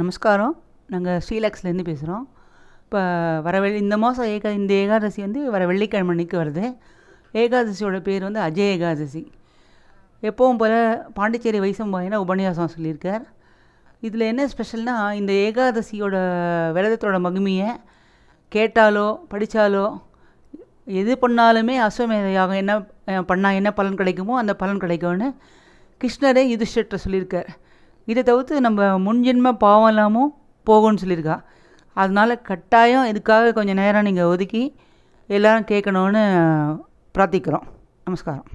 நமஸ்காரம். நாங்கள் ஸ்ரீலக்ஸ்லேருந்து பேசுகிறோம் இப்போ வர வெள்ளி இந்த மாதம் ஏகா இந்த ஏகாதசி வந்து வர வெள்ளிக்கிழமை அன்னைக்கு வருது. ஏகாதசியோட பேர் வந்து அஜய் ஏகாதசி. எப்பவும் போல் பாண்டிச்சேரி வைசம்பாயினா உபன்யாசம் சொல்லியிருக்கார். இதில் என்ன ஸ்பெஷல்னால் இந்த ஏகாதசியோட விரதத்தோட மகிமையை கேட்டாலோ படித்தாலோ எது பண்ணாலுமே அஸ்வமேத யாகம் என்ன பண்ணால் என்ன பலன் கிடைக்குமோ அந்த பலன் கிடைக்கும்னு கிருஷ்ணரே யுதிஷ்டர்கிட்ட சொல்லியிருக்கார். இதை தவிர்த்து நம்ம முன்ஜென்ம பாவம் இல்லாமல் போகும்னு சொல்லியிருக்கா. அதனால் கட்டாயம் இதுக்காக கொஞ்சம் நேரம் நீங்கள் ஒதுக்கி எல்லோரும் கேட்கணுன்னு பிரார்த்திக்கிறோம். நமஸ்காரம்.